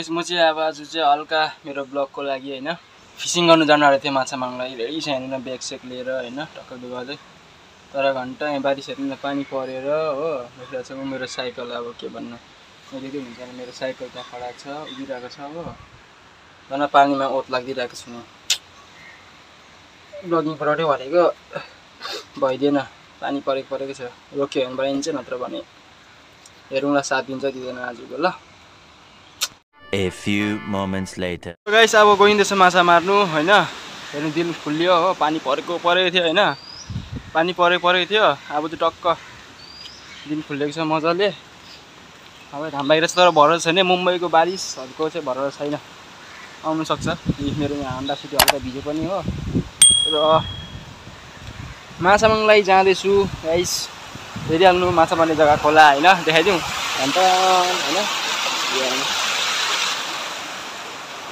Guys म चाहिँ अब आज चाहिँ हल्का मेरो ब्लगको लागि होइन फिसिङ गर्नु जानु आएको थिएँ माछा माग्नु लागि यहाँनिर ब्याग सेक लिएर होइन टक्क गर्दै तर घन्टा यहाँ बारिसहरूमा पानी परेर हो बसिरहेको छ मेरो साइकल अब के भन्नु मैले के हुन्छ मेरो साइकल त्यहाँ खडा छ उभिरहेको छ हो। झन् पानीमा ओत लागिदिइरहेको छु म। ब्लगिङ पराउँदै भनेको भइदिएन पानी परेको परेको छ। रोक्यो भने भइन्छ नत्र भने हेरौँला साथ दिन्छ दिँदैन आजको ल। A few moments later. Guys अब गइँदैछ माछा मार्नु होइन? हेर्नु दिन खुल्यो हो पानी परेको परेको थियो होइन? पानी परेको परेको थियो अब चाहिँ टक्क दिन खुलेको छ मजाले। अब घाम बाहिर तर भरोसा छैन। मुम्बईको बारिसहरूको चाहिँ भरोसा छैन। आउनु सक्छ। यी मेरो यहाँ हान्डा सुटी हल्का भिजो पनि हो। र माछा माग्नुलाई जाँदैछु गाइस हेरिहाल्नु माछा मार्ने जग्गा खोला होइन? देखाइदिउँ। अन्त होइन?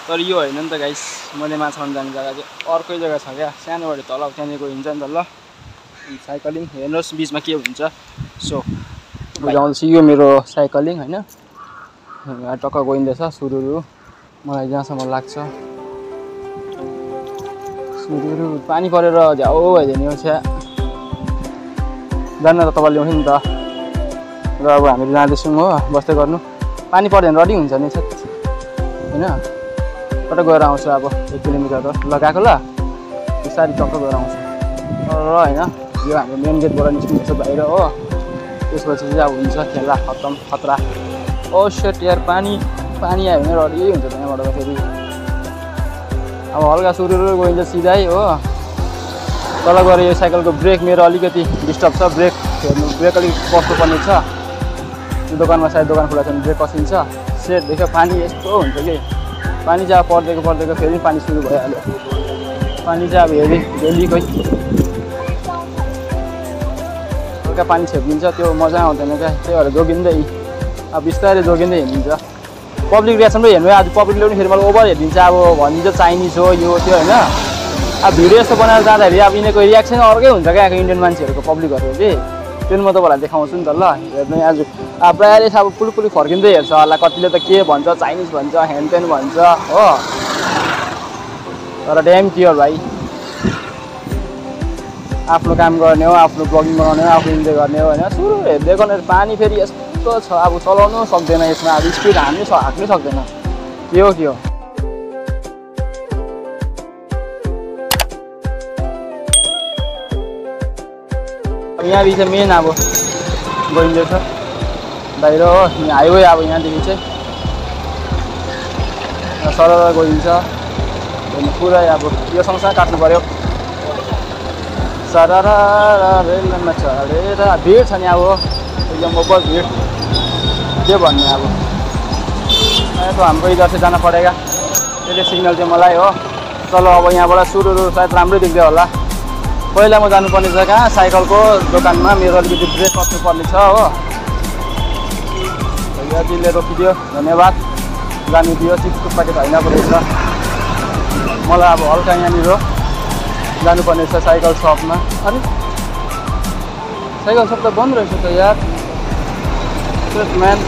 तर यो होइन नि त गाइस मैले माछा मार्नु जाने जग्गा चाहिँ अर्कै जग्गा छ क्या। सानोबाट तल त्यहाँनिर हिँड्छ नि त ल। साइकलिङ हेर्नुहोस् बिचमा के हुन्छ। सो बुझाउँदैछु यो मेरो साइकलिङ होइन। टक्क गइँदैछ सुरुरु। मलाई जहाँसम्म लाग्छ। सुरुरु पानी परेर झ्याउ भइदियो नि छ्या। जान्न त तपाईँले ल्याउँथ्यो नि त। र अब हामी जाँदैछौँ हो बस्दै गर्नु। पानी पर्यो भने रेडी हुन्छ नि छ होइन? कता गएर आउँछु अब एक किलोमिटर त? लगाएको ल। बिस्तारै टक्क गएर आउँछु। र होइन। यो हाम्रो मेन गेटबाट निस्किन्छ बाहिर हो। त्यसपछि चाहिँ अब हुन्छ खेला खतम खतरा। ओ सेट यार पानी पानी आयो भने रेडी हुन्छ त्यहाँबाट फेरि। अब हल्का सुरु गइन्छ सिधै हो। तल गएर यो साइकलको ब्रेक मेरो अलिकति डिस्टर्ब छ। ब्रेक हेर्नु ब्रेक अलिक पर्ने छ। दोकानमा सायद दोकान खुला छ भने ब्रेक कसिन्छ। सेट देख्यो पानी यस्तो हुन्छ कि? पानी चाहिँ अब पर्दैको पर्दैको फेरि पानी सुरु भइहाल्यो पानी चाहिँ अब हेरी डेलीकै हल्का पानी छेपिदिन्छ त्यो मजा आउँदैन क्या। त्यही भएर जोगिँदै अब बिस्तारै जोगिँदै हिँडिन्छ। पब्लिक रियाक्सन पनि हेर्नु आज पब्लिकले पनि फेरि मलाई ओभर हेरिदिन्छ अब भनिदिन्छ चाइनिज हो यो त्यो होइन। अब भिडियो यस्तो बनाएर जाँदाखेरि अब यिनीहरूको रियाक्सन अर्कै हुन्छ क्या यहाँको इन्डियन मान्छेहरूको पब्लिकहरू कि? त्यो म तपाईँलाई देखाउँछु नि त ल हेर्नु आज प्रायःले अब पुलि फर्किँदै हेर्छ होला कतिले त के भन्छ चाइनिज भन्छ ह्यान्ड भन्छ हो। तर ड्याम क्लियर भाइ। आफ्नो काम गर्ने हो आफ्नो ब्लगिङ बनाउने हो आफ्नो इन्जोय गर्ने हो होइन? सुरु हेर्दै गर्ने पानी फेरि यस्तो छ अब चलाउनु सक्दैन यसमा अब स्पिड हान्नु हाक्नै सक्दैन। के हो के हो? यहाँ बिच मेन अब गइँदैछ बाहिर हो यहाँ हाइवे अब यहाँदेखि चाहिँ सरल गइन्छ पुरै अब यो सँगसँगै काट्नु पऱ्यो सर रेलमा चढेर भिड छ नि अब एकदम ओभर भिड के भन्ने अब तो हाम्रो इधर चाहिँ जान परेगा त्यसले सिग्नल चाहिँ मलाई हो चलो अब यहाँबाट सुरु सायद राम्रै देख्दै होला पहिला म जानुपर्ने जग्गा साइकलको दोकानमा मेरो अलिकति ब्रेक पर्ने छ हो। यतिले रोकिदियो धन्यवाद। जानु दियो चिप्सको प्याकेट होइन रहेछ मलाई अब हल्का यहाँनिर जानुपर्ने छ साइकल सपमा। अरे साइकल सप त बन्द रहेछ त यार। म्यान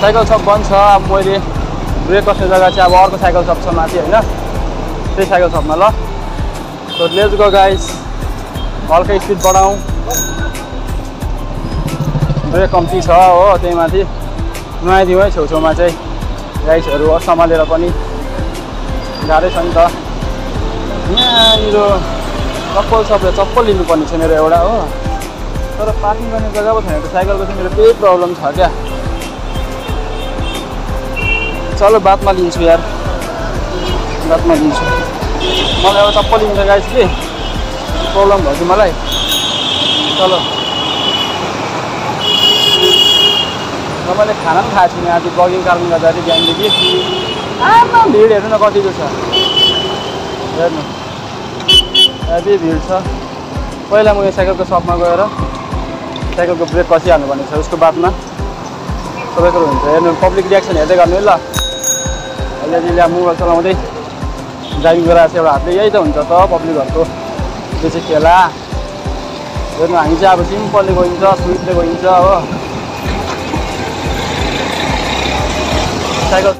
साइकल सप बन्द छ अब मैले ब्रेक बस्ने जग्गा चाहिँ अब अर्को साइकल सप छ माथि होइन? त्यही साइकल सपमा ल। सो लेज गो गाइस हल्का स्पिड बढाउँ ब्रेक कम्ती छ हो त्यही माथि नुहाइदिउँ है छेउछेउमा चाहिँ गाइसहरू सम्हालेर पनि गाह्रै छ नि त। यहाँनिर चप्पल सबले चप्पल लिनुपर्ने छ मेरो एउटा हो। तर पार्किङ गर्ने जग्गा पो छैन त साइकलको चाहिँ मेरो त्यही प्रब्लम छ क्या। चलो बादमा लिन्छु यार। बादमा लिन्छु। मलाई अब चप्पल लिन्छ गाइस कि प्रब्लम भयो कि मलाई चलो। र मैले खाना पनि खाएको छुइनँ आज ब्लगिङ कारणले गर्दाखेरि बिहानदेखि। आमा भिड हेर्नु न कतिको छ। हेर्नु। यति भिड छ। पहिला म यो साइकलको सपमा गएर साइकलको ब्रेक कसिहाल्नु पर्ने छ उसको बादमा। सबै कुरो हुन्छ। हेर्नु पब्लिक रियाक्सन हेर्दै गर्नु ल। अहिले अहिले मोबाइल चलाउँदै ड्राइभिङ गराएको छ एउटा हातले। यही त हुन्छ त पब्लिकहरूको। त्यो चाहिँ केला हेर्नु हामी चाहिँ अब सिम्पलले गइन्छ स्विटले गइन्छ हो। साइकल।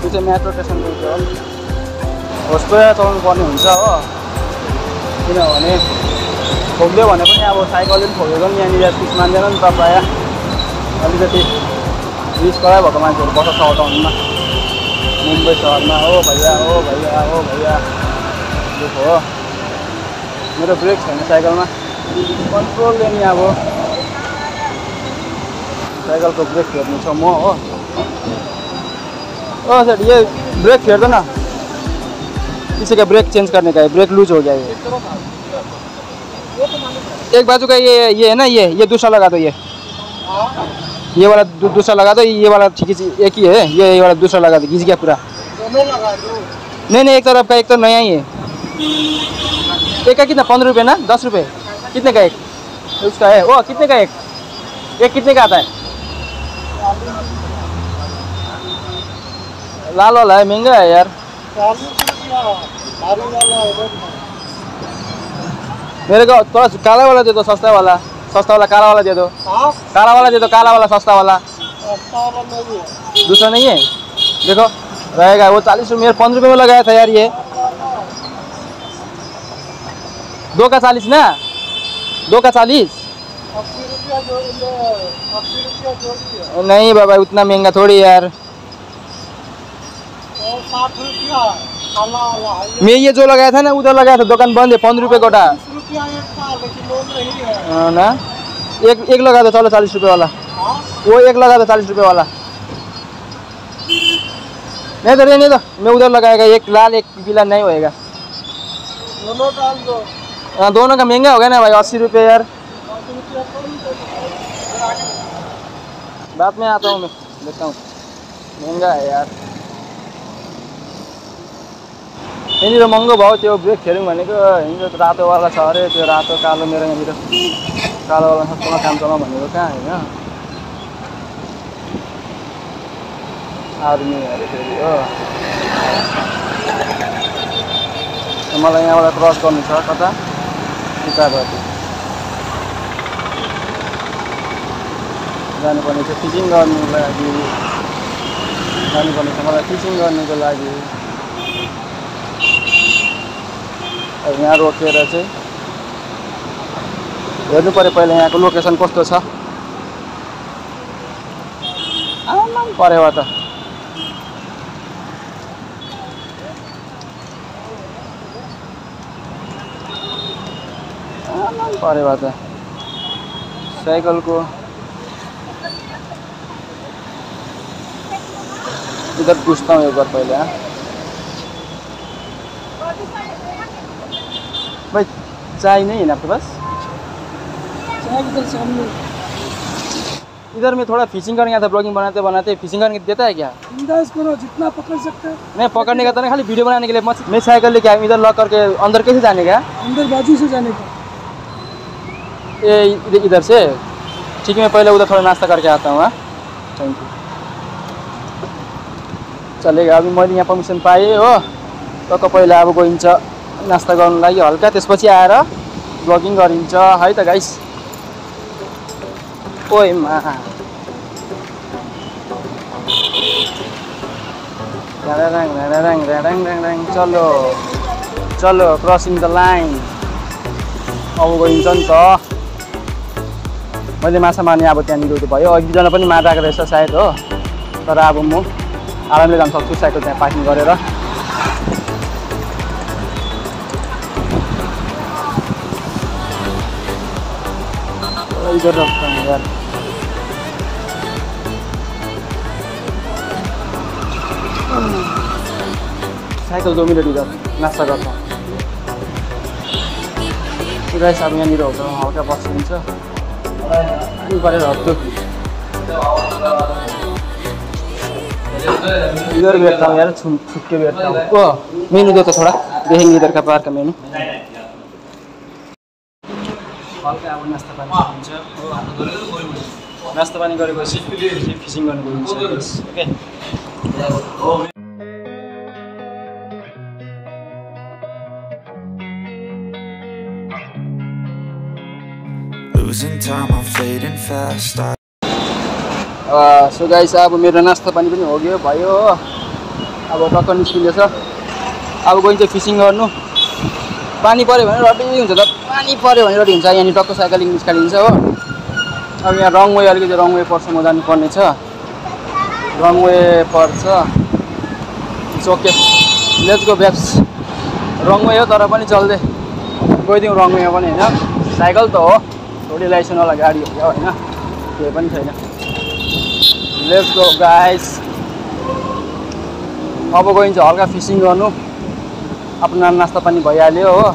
त्यो चाहिँ मेट्रो स्टेसन होसको चलाउनु पर्ने हुन्छ हो। किनभने ठोक्यो भने पनि अब साइकलले पनि ठोकेको पनि यहाँनिर सिट मान्दैन नि त प्रायः। अलिकति रिस कराइ भएको मान्छेहरू बस्छ मुम्बई सहरमा हो भैया हो भैया हो भैया। दुःख हो। मेरो ब्रेक छैन साइकलमा। कन्ट्रोलले नि अब। साइकलको ब्रेक फेर्नु छ म हो। ओ सर ये ब्रेक फेर दो ना। किसी का ब्रेक चेंज करने का है? ब्रेक लूज हो गया ये। एक बाजू का ये ये है ना ये ये दूसरा लगा दो ये। ये वाला दूसरा लगा दो ये वाला ठीक है एक ही है। ये ये वाला दूसरा लगा दो घिस गया पूरा। नहीं नहीं एक तरफ़ का एक तो नया ही है। एक का कितना? पंद्रह रुपये ना? दस रुपये कितने का एक? उसका है। ओ कितने का एक? एक कितने का आता है? लाल वाला है महँगा है यार। मेरे को थोड़ा काला वाला दे दो सस्ता वाला। सस्ता वाला काला वाला दे दो। काला वाला दे दो काला वाला सस्ता वाला। दूसरा नहीं है? देखो रहेगा वो चालीस रुपये पंद्रह रुपये में लगाया था यार ये। दो का चालीस ना? दो का चालीस? नहीं बाबा उतना महँगा थोड़ी यार। मैं ये जो लगाया था ना उधर लगाया था दुकान बंद है पंद्रह रुपये गोटा। हाँ, ना? एक एक लगा दो चलो चालीस रुपये वाला। वो एक लगा दो चालीस रुपये वाला। नहीं तो नहीं तो मैं उधर लगाएगा एक लाल एक पीला नहीं होएगा। दोनों हाँ दोनों का महँगा हो गया ना भाई अस्सी रुपये यार। बाद में आता हूँ मैं देखता हूँ। महँगा है यार। यहाँनिर महँगो भयो त्यो ब्रेक खेल्यौँ भनेको यहाँनिर रातोवाला छ अरे त्यो रातो कालो मेरो यहाँनिर कालोवाला सस्तोमा काम चलाउँ भनेको कहाँ होइन? आर्मी अरे फेरि हो। मलाई यहाँबाट क्रस गर्नु छ कता? उतापट्टि जानुपर्ने छ टिचिङ गर्नुको लागि। जानुपर्ने छ मलाई टिचिङ गर्नुको लागि। यहाँ रोकेर चाहिँ हेर्नु पऱ्यो पहिला यहाँको लोकेसन कस्तो छ? आमाम पऱ्यो त। साइकलको। इधर पूछता हूँ एक बार पहले हाँ भाई चाय नहीं है ना आपके पास? चाय इधर सामने इधर में थोड़ा फिशिंग करने था ब्लॉगिंग बनाते बनाते फिशिंग करने देता है क्या? अंदाज करो जितना पकड़ सकते हैं। नहीं पकड़ने का तो नहीं खाली वीडियो बनाने के लिए मत मैं साइकिल लेके आया इधर लॉक करके अंदर कैसे जाने का? अंदर बाजू से जाने का। ये इधर से? ठीक है मैं पहले उधर थोड़ा नाश्ता करके आता हूँ हाँ? थैंक यू चलेगा अभी मैले यहाँ पर्मिसन पाएँ हो टक्क पहिला अब गइन्छ नास्ता गर्नु लागि हल्का त्यसपछि आएर ब्लगिङ गरिन्छ। है त गाइस ओइ मा। ऱ्याङ ऱ्याङ ऱ्याङ ऱ्याङ चलो चलो क्रसिङ द लाइन अब गइन्छ नि त। मैले माछा मार्ने अब त्यहाँनिर त्यो भयो। अघि दुईजना पनि मारिरहेको रहेछ सायद हो। तर अब म आरामले जान सक्छु साइकल त्यहाँ पार्किङ गरेर। इधर रखता हूँ यार। साइकल दो मिनट इधर नास्ता गर्छ गाइस अब यहाँनिर होटलमा हल्का बसिदिन्छ पानी परेर हत्तु इधर बैठता हूँ यार, छुप के बैठता हूँ। ओ, मेनू दो तो थोड़ा। देखेंगे इधर का बाहर का मेनू। हल्का अब नास्ता पानी हुन्छ। हो नास्ता पानी गरेपछि फिसिङ गर्नु गइन्छ okay. Losing time, I'm fading fast. I so guys अब मेरो नास्ता पानी पनि हो गयो भयो हो। अब टक्क निस्किँदैछ? अब गइन्छ फिसिङ गर्नु। पानी पऱ्यो भने रडी हुन्छ त। पानी पऱ्यो भने रडी हुन्छ यहाँनिर टक्क साइकलिङ निस्कालिन्छ हो। अब यहाँ रङवे अलिकति रङवे पर्छ म जानुपर्ने छ। रङवे पर्छ। इट्स ओके लेट्स गो ब्याप्स रङवे हो तर पनि चल्दै। गइदिउँ रङवेमा पनि होइन? साइकल त हो। थोरै लाइसेन्सवाला गाडी हो क्या होइन? केही पनि छैन। गो गाइस अब गइन्छ हल्का फिसिङ गर्नु। आफ्नो नास्ता पनि भइहाल्यो हो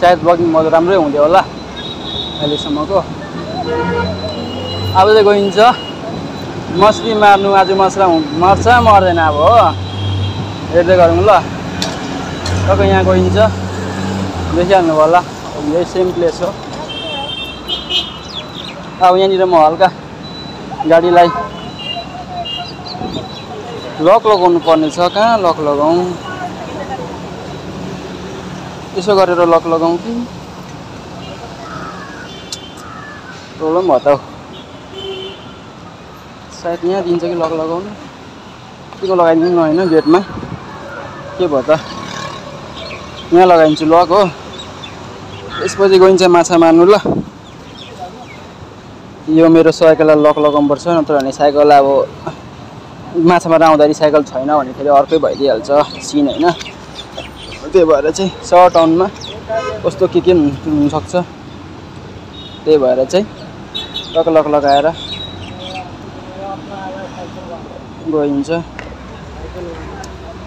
सायद ब्लगिङ म राम्रै हुँदै होला अहिलेसम्मको अब चाहिँ गइन्छ मछली मार्नु आज मसला मर्छ मर्दैन अब हो हेर्दै गरौँ ल तपाईँ यहाँ गइन्छ देखिहाल्नु भयो होला यही सेम प्लेस हो अब यहाँनिर म हल्का गाडीलाई लक लगाउनु पर्ने छ कहाँ? लक लगाउँ। यसो गरेर लक लगाउँ कि? प्रब्लम भयो त सायद यहाँ दिन्छ कि लक लगाउनु? के को लगाइदिनु न होइन गेटमा। के भयो त? यहाँ लगाइदिन्छु लक हो। यसपछि गइन्छ माछा मार्नु ल। यो मेरो साइकललाई लक लगाउनुपर्छ नत्र भने साइकल अब माछा मार्न आउँदाखेरि साइकल छैन भने फेरि अर्कै भइदिइहाल्छ। सिन होइन। त्यही भएर चाहिँ सर्ट टाउनमा कस्तो के के हुन- हुनसक्छ। त्यही भएर चाहिँ लक लक लगाएर गइन्छ।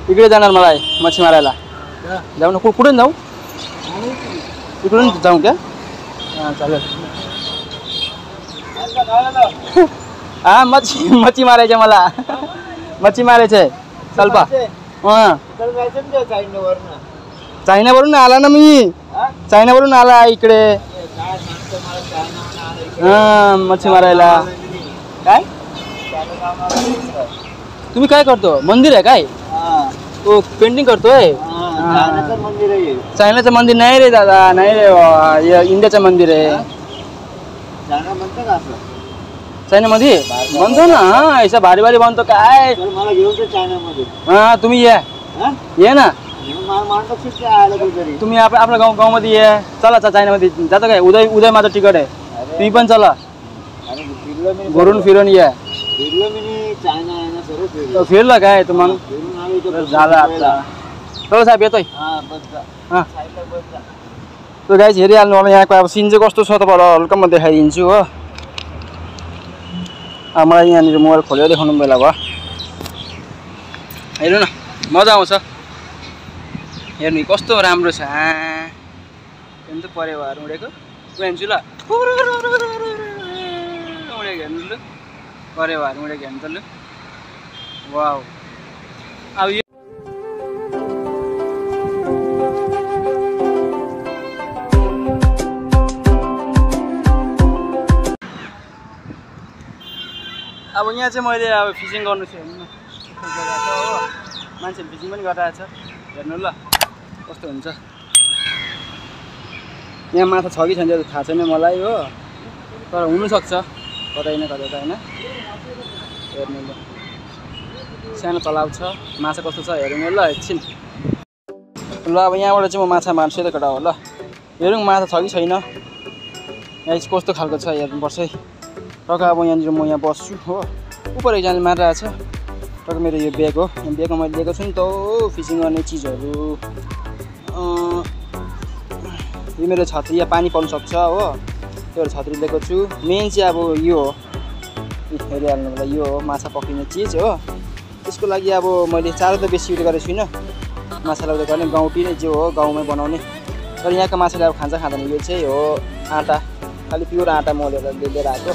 इकडे जाणार मलाई मच्छी मारायला जाऊ ना कुठून जाऊ इकडून जाऊ क्या? चालेल। हा मच्छी मच्छी मारायची आहे मला मच्छी मारायची आहे सल्पा हां. चायनावरून. आला ना मी. चायनावरून आला इकडे. हां मच्छी मारायला. काय? तुम्ही काय करतो? मंदिर आहे काय? तो पेंटिंग करतोय? चायनाचं मंदिर नाही रे दादा नाही रे इंडियाचं मंदिर आहे. चायनामध्ये म्हणतो ना हा ऐसा भारी भारी म्हणतो काय मला घेऊन ते चायनामध्ये हा तुम्ही या हा? ना तुम्ही आप आपल्या गाव गावामध्ये ये चला चा चायनामध्ये जातं काय उदय उदय माझं तिकट आहे तुम्ही पण चला घरून फिरून या फिरलो फिरलं काय तर मग झालं झोपायला. आता चला साहेब येतोय हा जा. हा जा. हेरिहाल्नु होला यहाँको अब सिन चाहिँ कस्तो छ तपाईँलाई हल्का म देखाइदिन्छु हो मलाई यहाँनिर मोबाइल खोलेर देखाउनु बेला भयो हेर्नु न मजा आउँछ। हेर्नु कस्तो राम्रो छ। आ हेर्नु त परेवाहरू उडेको। उडेन्छु ल उडेको हेर्नु ल परेवाहरू उडेको हेर्नु त लु वाउ। अब अब यहाँ चाहिँ मैले अब फिसिङ गर्नु चाहिँ हेर्नु न छ हो फिसिङ पनि गरिरहेको छ। हेर्नु ल कस्तो हुन्छ। यहाँ माछा छ कि छैन त्यो थाहा छैन मलाई हो। तर हुनसक्छ कतै न कतै त होइन? हेर्नु ल। सानो तलाउ छ माछा कस्तो छ हेरौँ ल एकछिन। ल अब यहाँबाट चाहिँ म माछा मार्छु त केटा हो ल। हेरौँ माछा छ कि छैन। यहाँ कस्तो खालको छ हेर्नुपर्छ है। टक्क अब यहाँनिर म यहाँ बस्छु हो। उपर एकजनाले मारिरहेको छ। टक्क मेरो यो ब्याग हो। ब्यागमा मैले लिएको छु नि त हो फिसिङ गर्ने चिजहरू। यो मेरो छत्री यहाँ पानी पर्नु सक्छ हो। त्यो छत्री लिएको छु। मेन चाहिँ अब यो हो। हेरिहाल्नु होला यो हो माछा पक्रिने चिज हो। त्यसको लागि अब मैले चारो त बेसी युज गरेको छुइनँ। माछा लगाउँदा गर्ने गाउँटी नै जो हो गाउँमै बनाउने। तर यहाँको माछाले अब खान्छ खाँदैन। यो चाहिँ हो आँटा। खालि प्योर आँटा मोलेर लिएर आएको।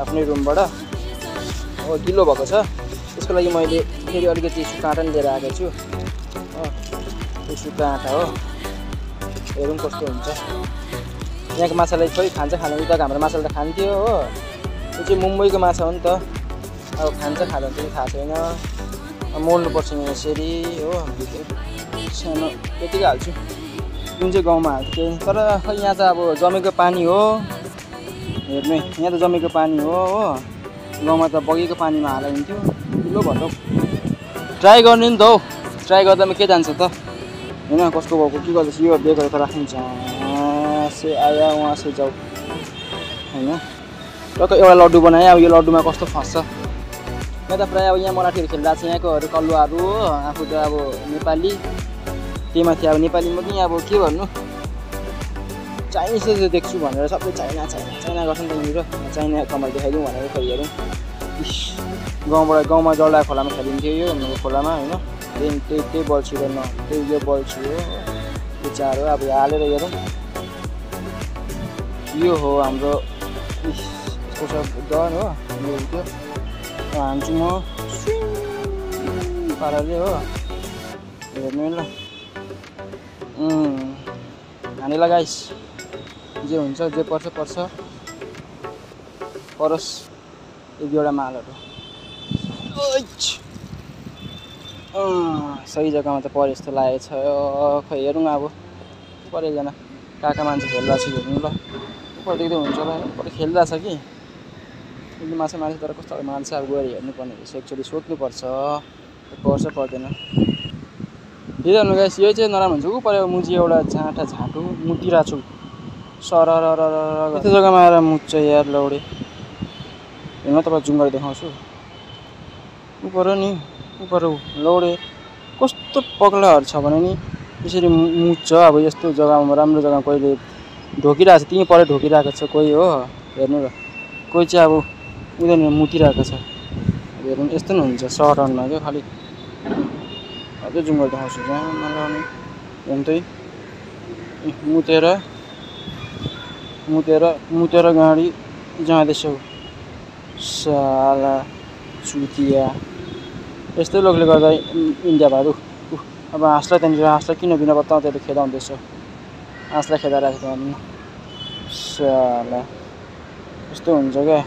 आफ्नै रुमबाट हो गिलो भएको छ। त्यसको लागि मैले फेरि अलिकति सुक्खा आँटा नि लिएर आएको छु। हो सुक्खा आँटा हो। हेरौँ कस्तो हुन्छ। यहाँको माछालाई खोइ खान्छ खाँदैन उताको हाम्रो माछाले त खान्थ्यो हो। यो चाहिँ मुम्बईको माछा हो नि त। अब खान्छ खाँदैन पनि थाहा छैन। मोल्नुपर्छ यहाँ यसरी हो। सानो यतिकै हाल्छु। जुन चाहिँ गाउँमा हाल्छु त्यही तर यहाँ त अब जमेको पानी हो। हेर्नु। यहाँ त जमेको पानी हो हो। गाउँमा त बगेको पानीमा हालेर हुन्थ्यो ठुलो त ट्राई गर्ने नि त हौ। ट्राई गर्दामा के जान्छ त? होइन कसको भएको? के गर्दैछ? यो बेगर त राखिन्छ। से आया उहाँ से जाऊ। होइन? टक्क एउटा लड्डु बनाएँ। अब यो लड्डुमा कस्तो फस्छ म त प्रायः अब यहाँ मराठीहरू खेलिरहेको छ यहाँकोहरू कलुवाहरू हो। आफू त अब नेपाली। त्यही माथि अब नेपालीमा पनि अब के भन्नु? चाइनिज चाहिँ देख्छु भनेर सबै चाइना चाइना चाइना गर्छ नि त यहाँनिर चाइना कमाल देखाइदिउँ भनेर खोइ हेरौँ गाउँबाट गाउँमा जल्डा खोलामा खेलिन्थ्यो यो हाम्रो खोलामा होइन त्यही त्यही त्यही बल्छी र न त्यही यो यो चार हो अब हालेर हेरौँ यो हो हाम्रो डर हो त्यो हान्छु म पाराले हो हेर्नु ल उम्, हानेला गाइस जे हुन्छ जे पर्छ पर्छ। परोस् एक दुईवटा मालहरू। सही जग्गामा त परे जस्तो लागेको छ। खै हेरौँ अब। पर एकजना। काका मान्छे खेलिरहेको छ हेर्नु ल। पर देख्दै हुन्छ होइन पर खेलिरहेछ कि? उसले माछा मार्छ तर कस्तो मार्छ अब गएर हेर्नुपर्ने रहेछ। एक्चुली सोध्नुपर्छ। पर्छ पर्दैन। हेर्नु गाइस यो चाहिँ नराम्रो हुन्छ। ऊ पऱ्यो मुजी एउटा झाँटा झाँटो मुतिरहेको छु सर यस्तो जग्गामा आएर मुच्छ यार लौडे। हेर्नु तपाईँ जुम गरेर देखाउँछु। पऱ्यो नि पऱ्यो लौडे। कस्तो पगलाहरू छ भने नि यसरी मु- मुच्छ। अब यस्तो जग्गामा राम्रो जग्गामा कहिले ढोकिरहेको छ त्यहीँ परे ढोकिरहेको छ कोही हो। हेर्नु र कोही चाहिँ अब उनीहरू मुतिरहेको छ। हेर्नु यस्तो नि हुन्छ सहरमा क्या खालि। अझै जुम देखाउँछु जहाँ नलाउने हेर्नु त यी मुतेर। मुतेर मुतेर गाडी जाँदैछौ। साला चुतिया। यस्तै लोकले गर्दा इन्डिया भाइ अब हाँसलाई त्यहाँनिर हाँसलाई किन बिना पत्ता खेदाउँदैछ हाँसलाई खेदाइरहेको त्यहाँनिर साला यस्तो हुन्छ क्या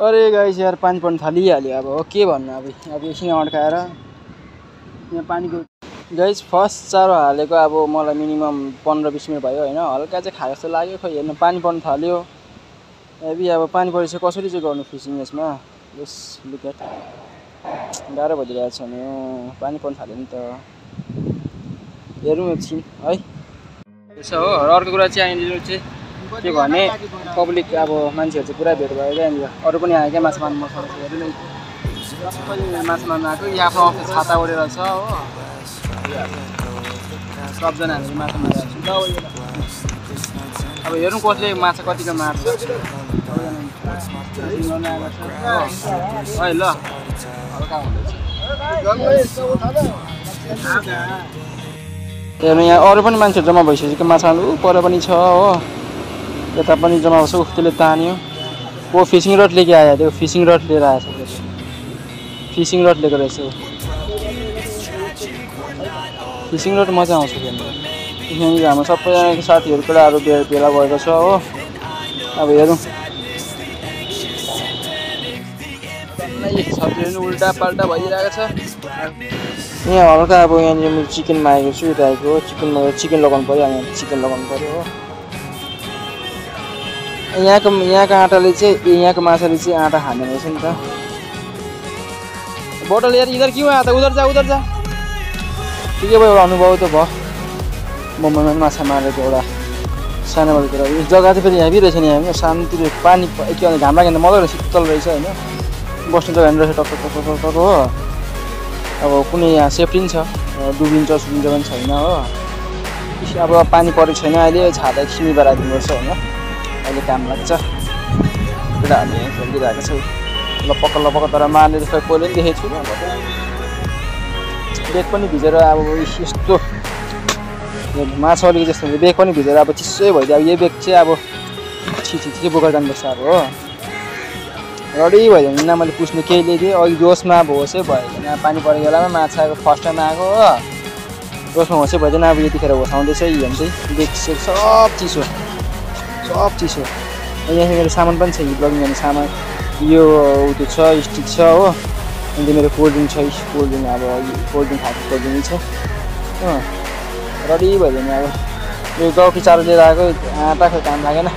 अरे गाइस यार पानी पर्नु थालिहाल्यो अब। के भन्नु अब? अब एकछिन अड्काएर यहाँ पानीको गाइस फर्स्ट चारो हालेको अब मलाई मिनिमम पन्ध्र बिस मिनट भयो होइन। हल्का चाहिँ खायो जस्तो लाग्यो। खोइ हेर्नु पानी पर्नु थाल्यो। हेभी अब पानी परेपछि कसरी चाहिँ गर्नु फिसिङ यसमा? यस लुकेट गाह्रो भइदिइरहेको छ नि। पानी पर्नु थाल्यो नि त। हेरौँ एकछिन है। यसो हो र अर्को कुरा चाहिँ यहाँनिर चाहिँ के भने पब्लिक अब मान्छेहरू चाहिँ पुरा भेट भयो क्या यहाँनिर। अरू पनि आयो क्या माछा मार्नु मसँग माछा मार्नु आएको यो आफ्नो छाता ओढेर छ हो। सबजना हामीले माछा मारिरहेको छौँ ल यो ल। अब हेरौँ कसले माछा कतिको मार्छ। हो। ल। हेर्नु यहाँ अरू पनि मान्छेहरू जम्मा भइसक्यो माछा ऊ पर पनि छ हो। यता पनि जम्मा भएको छ। ऊ त्यसले तान्यो। ओ फिसिङ रड लिएर आयो त्यो फिसिङ रड लिएर आएछ। फिसिङ रड लिएको रहेछ ऊ। फिसिङ रड मजा आउँछ खेल्नु। यहाँनिर हाम्रो सबैजनाको साथीहरू केटाहरू भे भेला भएको छ हो। अब हेरौँ। सब्जीहरू पनि उल्टा पाल्टा भइदिइरहेको छ। यहाँ हल्का अब यहाँनिर मैले चिकन मागेको छु आएको हो। चिकनमा चिकन लगाउनु पऱ्यो यहाँ चिकन लगाउनु पऱ्यो हो। यहाँको यहाँको आँटाले चाहिँ यहाँको माछाले चाहिँ आँटा खाँदैन रहेछ नि त। बोतल यार इधर क्यों आया था उधर जा उधर जा। ठिकै भयो एउटा अनुभव त भयो। पनि माछा मारेको एउटा सानो बडे कुरा। यो जग्गा चाहिँ फेरि हेभी रहेछ नि हामी। शान्ति पानी प- के भन्छ घाम लाग्यो भने मजा रहेछ शीतल रहेछ होइन। बस्ने जग्गा नि रहेछ टक्क टक्क टक्क हो। अब कुनै यहाँ सेफ्टी पनि छ। डुबिन्छ सुबिन्छ पनि छैन हो। अब पानी परेको छैन अहिले। छाता एकछिन राखिदिनुपर्छ होइन। अहिले काम लाग्छ। केटाहरूले यहाँ खेलिदिइरहेको छ। लपक्क लपक्क तर मार्ने जस्तो कहिले पनि देखेको छुइनँ बेग पनि भिजेर अब यस्तो माछा अलिकति जस्तो हुन्छ बेग पनि भिजेर अब चिसै भइदियो। अब यो बेग चाहिँ अब छि छि बोकेर जानुपर्छ अब हो। रेडी भयो भने मैले पुछ्ने केही ल्याइदिएँ अघि जोसमा अब होसै भयो भने पानी परेको बेलामा माछाको फर्स्ट टाइम आएको हो। जोसमा होसै भइदिएन अब यतिखेर होसाउँदैछ हिँड्दै चाहिँ। बेग सेग सब चिसो। सब चिसो। यहाँ मेरो सामान पनि छ हिट गर्ने सामान। यो उ छ स्टिक छ हो। अन्त मेरो कोल्ड ड्रिङ्क छ कोल्ड ड्रिङ्क अब कोल्ड ड्रिङ्क खाएको कोल्ड ड्रिङ्क छ रेडी भयो भने अब यो गाउँकी चारो लिएर आएको आँटा खोइ काम लागेन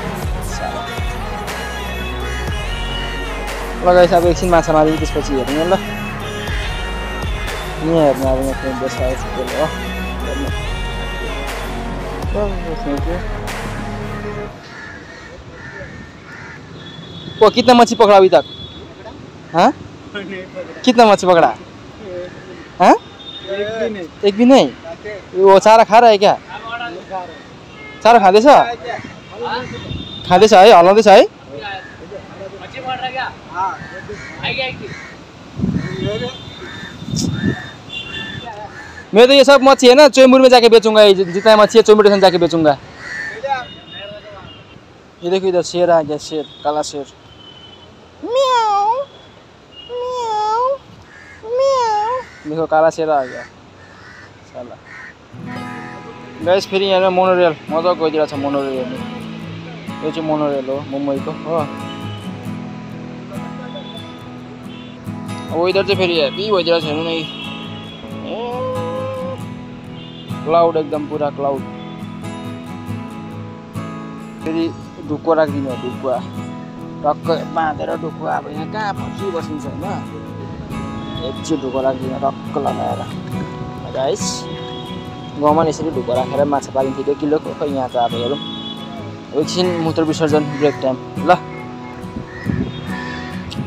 लगाएपछि अब एकछिन माछा माऱ्यो त्यसपछि हेर्ने ल यहाँ हेर्नु अब यहाँ फ्रेन्ड बसिरहेको छ त्यसले हो कितना मच्छी पकड़ा अभी तक हाँ कितना मच्छी पकड़ा? हाँ? एक भी नहीं। वो चारा खा रहा है क्या? चारा खाँदैछ खाँदैछ है हलाउँदैछ है मैं तो ये सब मच्छी है ना चोमूर में जाके बेचूँगा जितना मच्छी है चोमूर स्टेशन जाके बेचूँगा। ये देखो इधर शेर आ गया, शेर, काला शेर। देखो काला शेर आ गया। साला। गाइस फेरि यहाँ मोनोरेल मजाको गइदिरहेको छ मोनोरेल यो चाहिँ मोनोरेल हो मुम्बईको। हो। वेदर चाहिँ फेरि हेभी भइदिरहेको छ हेर्नु न क्लाउड एकदम पुरा क्लाउड फेरि ढुक्को राखिदिनु हो ढुक्कुवा टक्क बाँधेर ढुक्कुवा अब यहाँ कहाँ फर्सी बसिन्छ होइन? एकछिन ढुक्को राखिदिनु टक्क लगाएर गाइस गाउँमा यसरी ढुक्को राखेर माछा पालिन्थ्यो त्यो किलोको खै यहाँ त अब हेरौँ एकछिन मूत्र विसर्जन ब्रेक टाइम ल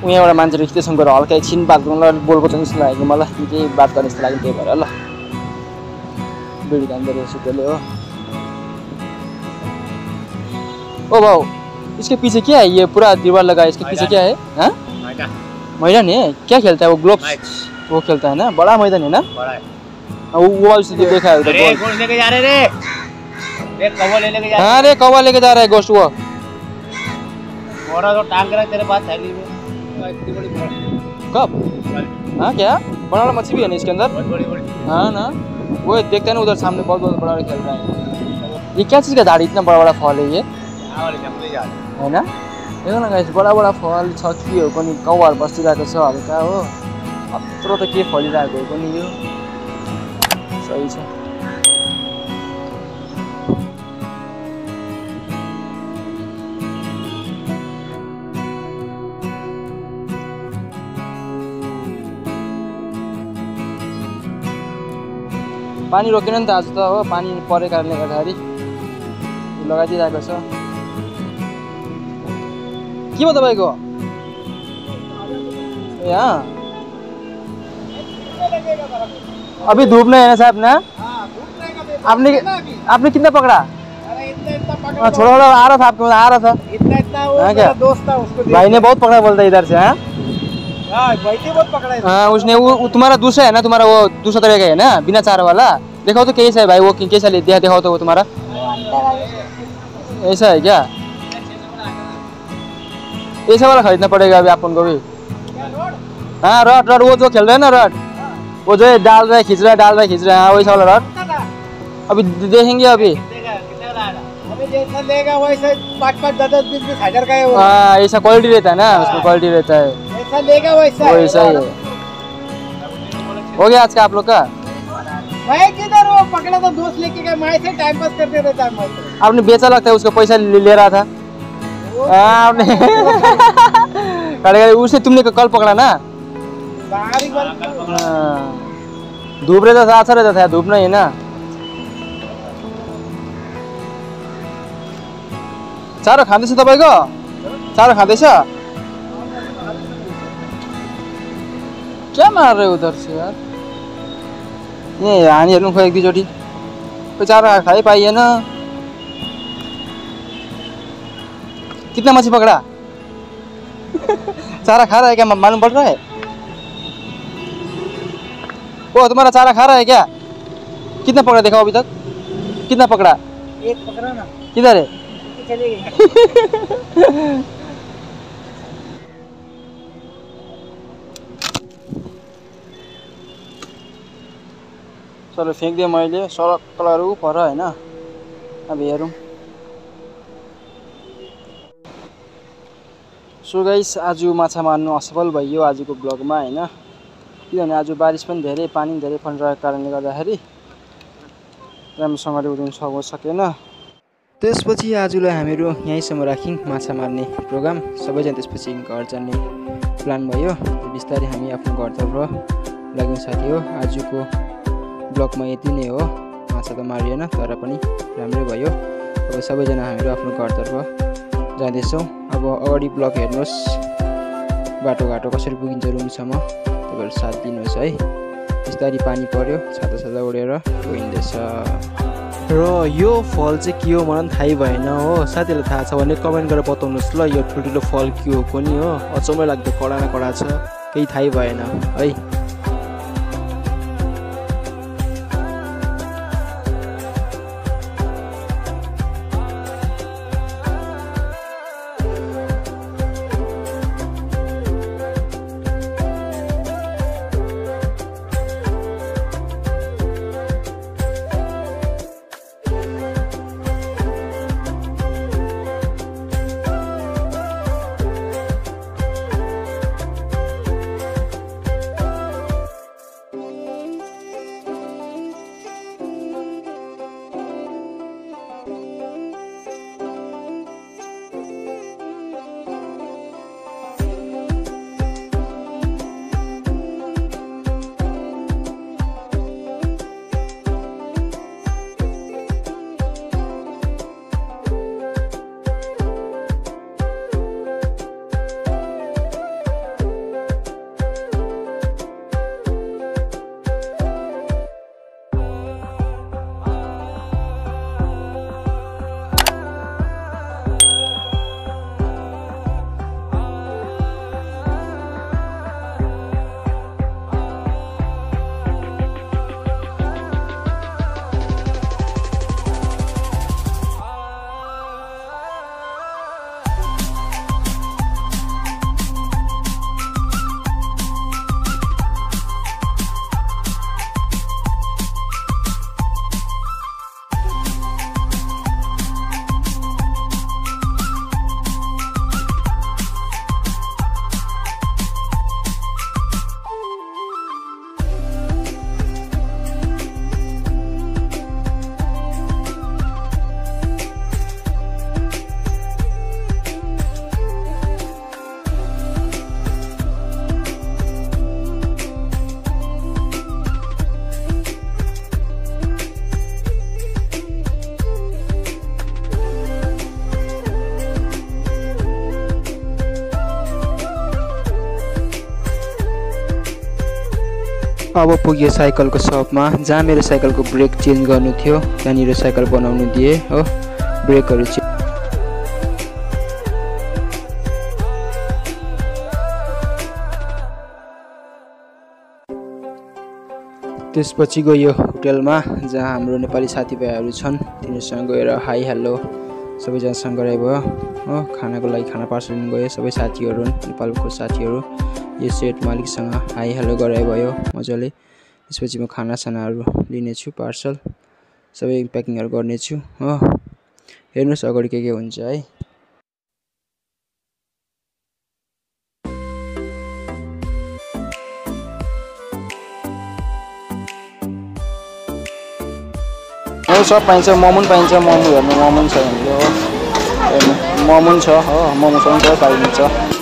उहाँबाट मान्छेहरू खिच्दैसँग गएर हल्का एकछिन बात गर्नु ल बोलको चाहिँ जस्तो लागेको मलाई केही बात गर्ने जस्तो लाग्यो त्यही भएर ल बिडी खाँदो रहेछ त्यसले हो ओ भाउ इसके पीछे क्या है ये पूरा दीवार लगा है इसके पीछे क्या है हाँ मैदान है? क्या खेलता है वो ग्लोब्स? वो खेलता है ना? बड़ा मैदान है ना? बड़ा है। वो वो वाली सीधी देखा है। लेके जा रहे रे। हाँ रे कौवा लेके जा रहा है गोश्त वो तो टांग रहा है तेरे पास थैली में बड़ी कब? हाँ क्या? बड़ा वाला मच्छी भी है ना इसके अंदर? बड़ी बड़ी हाँ ना? वो देखते हैं ना उधर सामने बहुत बहुत बड़ा बड़ा खेल रहा है। ये क्या चीज़ का झाड़ी इतना बड़ा बड़ा फल है ये। यहाँ वाले जंगली जा रहे होइन हेर न गाइस बडा बडा फल केहरू पनि कौवाहरू बसिरहेको छ। हल्का हो? अत्रो त के फलिरहेको हो पनि यो? सही छ। पानी रोकेन नि त आज त हो। पानी परेको कारणले गर्दाखेरि लगाइदिइरहेको छ। के भयो तपाईँको ए हाँ अभी धूप नहीं है ना साहब ना? आपने आपने कितना पकड़ा? हाँ, छोटा छोटा आ रहा था आपके आ रहा था। इतना इतना वो? मेरा दोस्त था उसको भाई ने बहुत पकड़ा बोलता इधर से हाँ? हाँ उसने वो तुम्हारा दूसरा है ना तुम्हारा वो दूसरा तरह का है ना बिना चारा वाला। दिखाओ तो कैसा है भाई वो कैसा ले दिया दिखाओ तो वो तुम्हारा। ऐसा है क्या? ऐसा वाला खरीदना पड़ेगा अभी अपन को भी। हाँ रड रड वो जो खेल रहे हैं ना रड। वो जो डाल रहा है खींच रहा है डाल रहा है खींच रहा है हाँ वैसा वाला रड। अभी देखेंगे अभी। है हाँ ऐसा क्वालिटी रहता है ना उसमें क्वालिटी रहता है। वैसा ही। हो गया आज का आप लोग का? मैं किधर वो पकड़ा तो दोस्त लेके गया मैं से टाइम पास करते रहता है। आपने बेचा लगता है उसका पैसा ले, रहा था। आपने कड़े उसने तुमने कल पकड़ा ना? ही। धूप रहता था अच्छा रहता था, धूप नहीं है ना? चारो खाँदैछ तपाईँको चारो खाँदैछ क्या मार रहे उधर से यार? यहीँ हानी हेर्नु एक दुईचोटि कोही चारो खाइ पाइएन कितना मछली पकड़ा? चारा खा रहा है क्या? मालूम पड़ रहा है? ओ तुम्हारा चारा खा रहा है क्या? कितना पकड़ा देखा अभी तक? कितना पकड़ा? एक पकड़ा ना। किधर है? चले गए। चलो फ्याँकिदिएँ मैले। सडक कलर पर होइन अब हेरौँ। सो गाइस आज माछा मार्नु असफल भइयो आजको ब्लगमा होइन? किनभने आज बारिस पनि धेरै पानी धेरै परिरहेको कारणले गर्दाखेरि राम्रोसँगले उदाउनु सक्नु सकेन। त्यसपछि आजलाई हामीहरू यहीँसम्म राख्यौँ माछा मार्ने प्रोग्राम। सबैजना त्यसपछि घर जाने प्लान भयो। बिस्तारै हामी आफ्नो घरतर्फ लाग्यौँ साथी हो। आजको ब्लगमा यति नै हो। माछा त मारिएन तर पनि राम्रै भयो। अब सबैजना हामीहरू आफ्नो घरतर्फ जाँदैछौँ। अब अगाडि ब्लग हेर्नुहोस्। बाटोघाटो कसरी पुगिन्छ रुमसम्म। तपाईँहरू साथ दिनुहोस् है। बिस्तारै पानी पऱ्यो छाता छाता उडेर गइँदैछ र यो फल चाहिँ के हो मलाई पनि थाहै भएन हो। साथीहरूलाई थाहा छ भने कमेन्ट गरेर बताउनुहोस्। ल यो ठुल्ठुलो फल के हो कुनि हो। अचम्मै लाग्दो कडा न कडा छ। केही थाहै भएन है। अब पुग्यो साइकलको सपमा जहाँ मेरो साइकलको ब्रेक चेन्ज गर्नु थियो त्यहाँनिर साइकल बनाउनु दिएँ हो। ब्रेकहरू चेन्ज त्यसपछि गयो होटेलमा जहाँ हाम्रो नेपाली साथीभाइहरू छन्। तिनीहरूसँग गएर हाई हेलो सबैजनासँग गराइ भयो हो। खानाको लागि खाना पार्सल गयो सबै साथीहरू नेपालको साथीहरू। यो सेट मालिकसँग हाई हेलो गराइ भयो मजाले। त्यसपछि म खानासानाहरू लिनेछु पार्सल सबै प्याकिङहरू गर्नेछु हो। हेर्नुहोस् अगाडि के के हुन्छ है। सब पाइन्छ मोमो पाइन्छ मोमो हेर्नु मोमो छ हामीले हो। हेर्नु मोमो छ हो मोमोसँग पाइन्छ।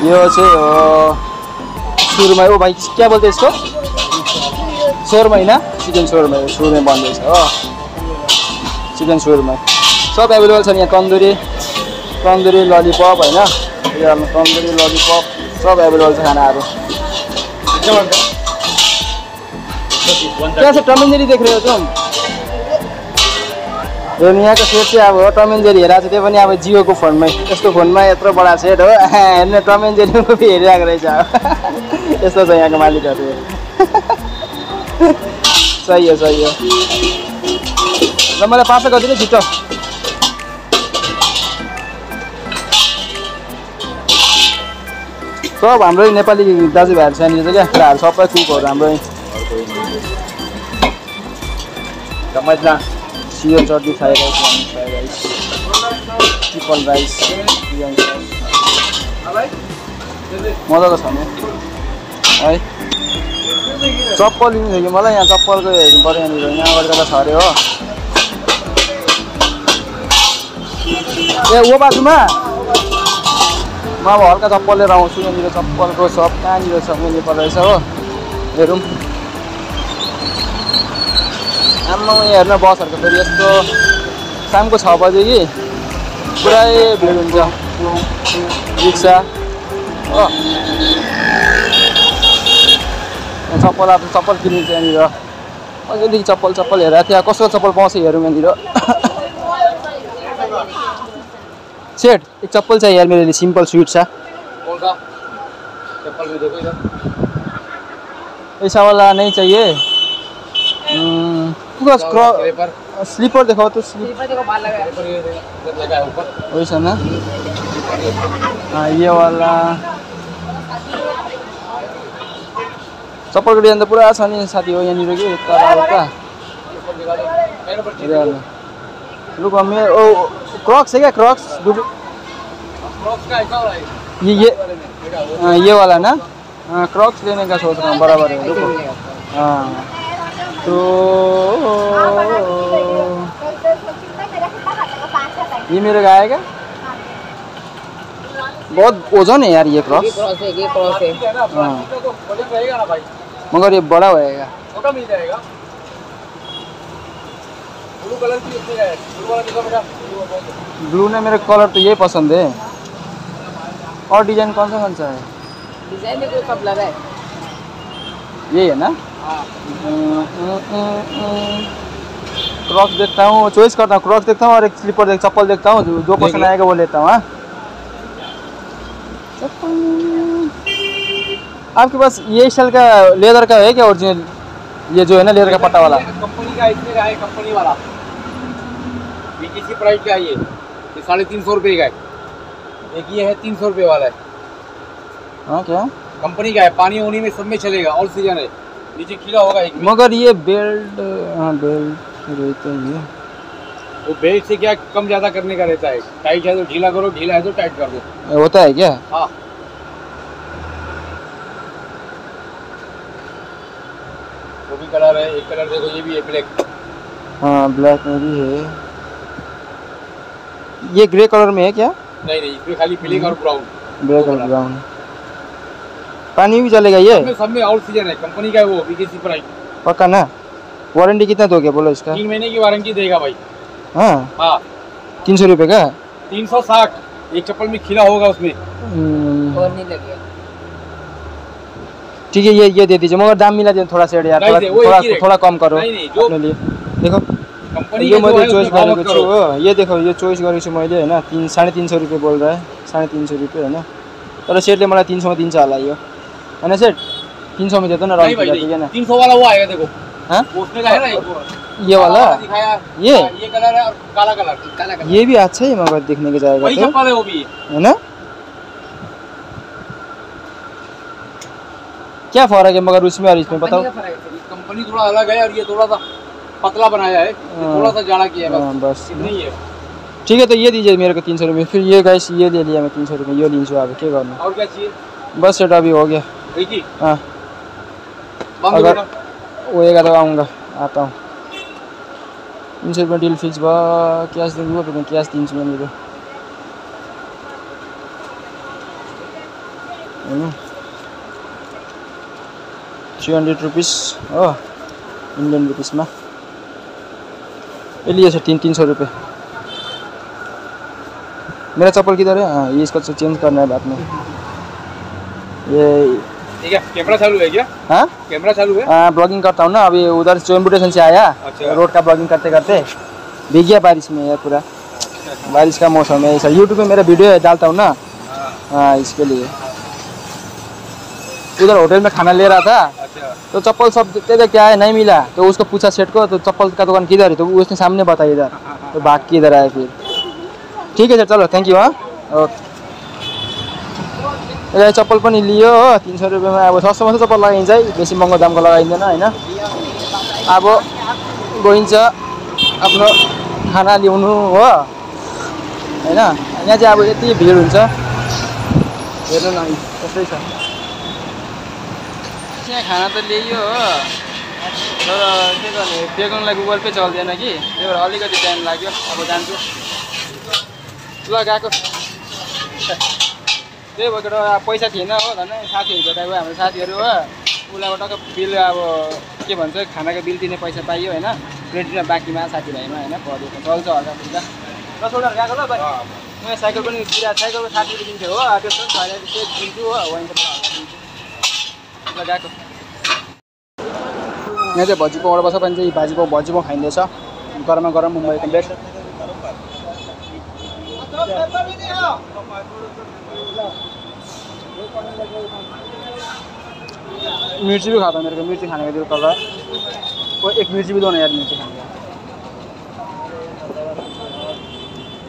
यो चाहिँ हो सुरुमा ओ भाइ क्या बोल्दै यसको सोरमा होइन चिकन सोरमा सुरुमै बन्दैछ हो चिकन सोरमा सब एभाइलेबल छ नि यहाँ तन्दुरी तन्दुरी ललिपप होइन यो तन्दुरी ललिपप सब एभाइलेबल छ खानाहरू क्या छ टम एन्ड जेरी देख रहे हो तुम यो यहाँको सेट चाहिँ अब टम एन्ड जेरी हेरेको छ त्यो पनि अब जियोको फोनमै। यस्तो फोनमा यत्रो बडा सेट हो। हेर्ने टम एन्ड जेरी मुभी हेरिरहेको रहेछ यस्तो छ यहाँको मालिकहरू। सही हो सही हो। ल मलाई पार्सल गरिदिनु छिटो। सब हाम्रै नेपाली दाजुभाइहरू छ यहाँनिर क्या? केटाहरू सबै कुकहरू हाम्रै सियो chutney fried rice one fried rice triple rice. मजाको छ नि? है? चप्पल लिनु थियो कि? मलाई यहाँ चप्पलको हेर्नु पऱ्यो यहाँनिर। यहाँबाट त छ अरे हो? ए ओ बाजुमा म अब हल्का चप्पल लिएर आउँछु। यहाँनिर चप्पलको सप कहाँनिर छ? पर्दो रहेछ हो। हेरौँ। आम्मा यहाँ हेर्न बसहरूको फेरि यस्तो शामको छ बजे कि? पुरै भिड हुन्छ। रिक्सा। हो चप्पल अब चप्पल किनिन्छ यहाँनिर। अहिलेदेखि चप्पल चप्पल हेरेर त्यहाँ कस्तो चप्पल पाउँछ हेरौँ यहाँनिर। सेट एक चप्पल चाहिए यार मेरे लिए सिंपल स्वीट सा कौन सा चप्पल में देखो इधर ऐसा वाला नहीं चाहिए हम्म, बस क्रॉ- स्लीपर स्लीपर दिखाओ तो स्लीप स्लीपर ये देखो, इधर लगा है ऊपर वैसा ना? हाँ ये वाला। चप्पलको डिजाइन त पुरा छ नि साथी हो यहाँनिर कि तर अब कहाँ मेरे ऊपर ये वाला रुक अब मैं ओ क्रॉक्स है क्या? क्रॉक्स क्रॉक्स का ऐसा हो रहा है। ये ये वाले में देखा वो हाँ, ये वाला ना? हाँ क्रॉक्स लेने का सोच रहा हूँ बराबर है रुको। हाँ। तो ये मेरे गाय का? आएगा बहुत वज़न है यार ये क्रॉस। ये क्रॉस है ना ना मगर ये बड़ा होएगा। छोटा मिल जाएगा। ब्लू कलर की में मेरे कलर तो ये पसंद है। और डिज़ाइन कौन सा कौन सा है? डिज़ाइन देखो सब लगा है। यही है ना? क्रॉक्स देखता हूँ चॉइस करता हूँ क्रॉक्स देखता हूँ और एक स्लीपर देख चप्पल देखता हूँ जो- जो पसंद आएगा वो लेता हूँ हाँ। आपके पास ये स्टाइल का लेदर का है क्या ओरिजिनल ये जो है ना लेदर का पट्टा वाला? कंपनी का इसमें का है कंपनी वाला। ये किसी प्राइस का है ये ये साढ़े तीन सौ रुपये का है। एक ये है तीन सौ रुपये वाला है। हाँ क्या? कंपनी का है पानी वानी में सब में चलेगा ऑल सीज़न है। नीचे खीरा होगा एक। मगर ये बेल्ट हाँ बेल्ट रहता ही है। वो बेल्ट से क्या कम ज़्यादा करने का रहता है? टाइट है तो ढीला करो ढीला है तो टाइट कर दो। होता है क्या? हाँ। वो भी कलर है एक कलर देखो ये भी है ब्लैक हाँ ब्लैक में भी है। ये ग्रे कलर में है क्या? नहीं नहीं इसमें खाली ब्लैक और ब्राउन ब्लैक और ब्राउन पानी भी चलेगा ये? सब में सब सीज़न है कंपनी का है वो बीकेसी प्राइस पक्का ना? वारंटी कितना दोगे बोलो इसका? तीन महीने की वारंटी देगा भाई। हाँ? हाँ। तीन सौ रुपये का? तीन सौ साठ एक चप्पल में खिला होगा उसमें। हम्म, नहीं लगेगा। ठीक है ये ये दे दीजिए मगर दाम मिला दीजिए थोड़ा सेट यार थोड़ा थोड़ा थोड़ा कम करो नहीं, नहीं, जो- अपने लिए। देखो कंपनी यो मैले चोइस गरेको छु हो यो देखो यो चोइस गरेको छु मैले होइन तिन साढे तिन सौ रुपियाँ बोल रहा है साढे तिन सौ रुपियाँ होइन तर सेटले मलाई तिन सौमा दिन्छ होला यो तिन दिएको न नहीं रङ भाई ठीक है ना तीन सौ वाला वो आएगा देखो हाँ उसमें का है ना एक ये वाला ये? हाँ, ये कलर है और काला कलर काला कलर ये भी अच्छा ही मगर देखने के जाएगा वही तो चप्पल है वो भी है ना क्या फ़र्क है मगर उसमें और इसमें बताओ कंपनी थोड़ा अलग है और ये थोड़ा सा पतला बनाया है हाँ। थोड़ा सा जाड़ा किया है हाँ, बस बस इतना ही है ठीक है तो ये दीजिए मेरे को तीन सौ रुपये फिर ये गैस ये ले लिया मैं तीन सौ रुपये ये लिन्छु अब के गर्नु और क्या चाहिए बस सेट अभी हो गया ही हाँ अगर- बेटा। वो एक आधा आऊँगा आता हूँ। तीन सौ रुपये डिल फिक्स क्यास दिनु पऱ्यो क्यास दिन्छु म मेरो होइन थ्री हन्ड्रेड रुपिस हो इन्डियन रुपिसमा ये लिए छ तीन तीन सौ रुपये मेरा चप्पल किधर है? हाँ ये इसको चेंज करना है बाद में। ये ठीक है कैमरा चालू है क्या? हाँ? कैमरा चालू है? हाँ ब्लॉगिंग करता हूँ ना अभी उधर चोम्बुटेशन से आया अच्छा। रोड का ब्लॉगिंग करते करते। भीग गया बारिश में यार पूरा। बारिश का मौसम है ऐसा यूट्यूब में मेरा वीडियो डालता हूँ ना। हाँ। इसके लिए। उधर होटल में खाना ले रहा था अच्छा। तो चप्पल सब देखते क्या है नहीं मिला। तो उसको पूछा सेट को तो चप्पल का दुकान किधर है? तो उसने सामने बताया इधर। तो भाग के इधर आया फिर। ठीक है सर चलो थैंक यू हाँ। ओके। यसलाई चप्पल पनि लियो हो। तिन सौ रुपियाँमा अब सस्तो सस्तो चप्पल लगाइन्छ है। बेसी महँगो दामको लगाइँदैन होइन। अब गइन्छ आफ्नो खाना ल्याउनु हो। होइन। यहाँ चाहिँ अब यति भिड हुन्छ। हेर्नु न यस्तै छ। यहाँ खाना त ल्याइयो हो। तर के गर्ने पे गर्नुलाई गुगल पे चल्दैन कि? त्यही भएर अलिकति टाइम लाग्यो। अब जान्छु। ल गएको। त्यही भएर पैसा थिएन हो झन् साथीहरू भेटाएको हाम्रो साथीहरू हो। उसलाई टक्क बिल अब के भन्छ खानाको बिल दिने पैसा पाइयो होइन। क्रेडिटमा बाँकीमा साथीभाइमा होइन पऱ्यो चल्छ हल्का फुल्का दस गएको ल भाइ। मैले साइकल पनि दिइरहेको साइकलको साठी रुपियाँ दिन्थ्यो हो। त्यस्तो पनि छैन त्यही दिन्छु हो वाइनको ल गएको। यहाँ चाहिँ भजी पाउबाट बस्छ पनि चाहिँ भाजी पाउ भजी पाउ खाइँदैछ। गरममा गरम मुम्बईको बेस्ट मिर्ची भी खाता मेरे को मिर्ची खाने का दिल कर रहा है। वो एक मिर्ची भी दो ना यार मिर्ची खाने का।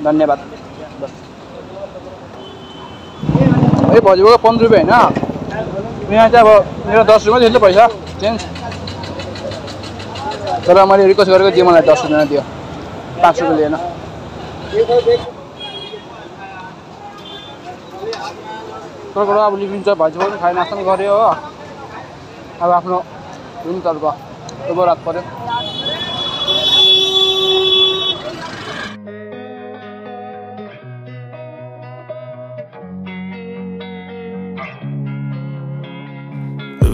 धन्यवाद। बस। ए भजिएको पन्ध्र रुपियाँ होइन यहाँ चाहिँ अब मेरो दस रुपियाँ दिन्छ पैसा चेन्ज तर मैले रिक्वेस्ट गरेको दियो मलाई दस रुपियाँ दियो। पाँच रुपियाँ लिएन तर अब लिभिन्छ भाजी पनि खायो नास्ता पनि गऱ्यो हो। अब आफ्नो रुमतर्फ अब रात पऱ्यो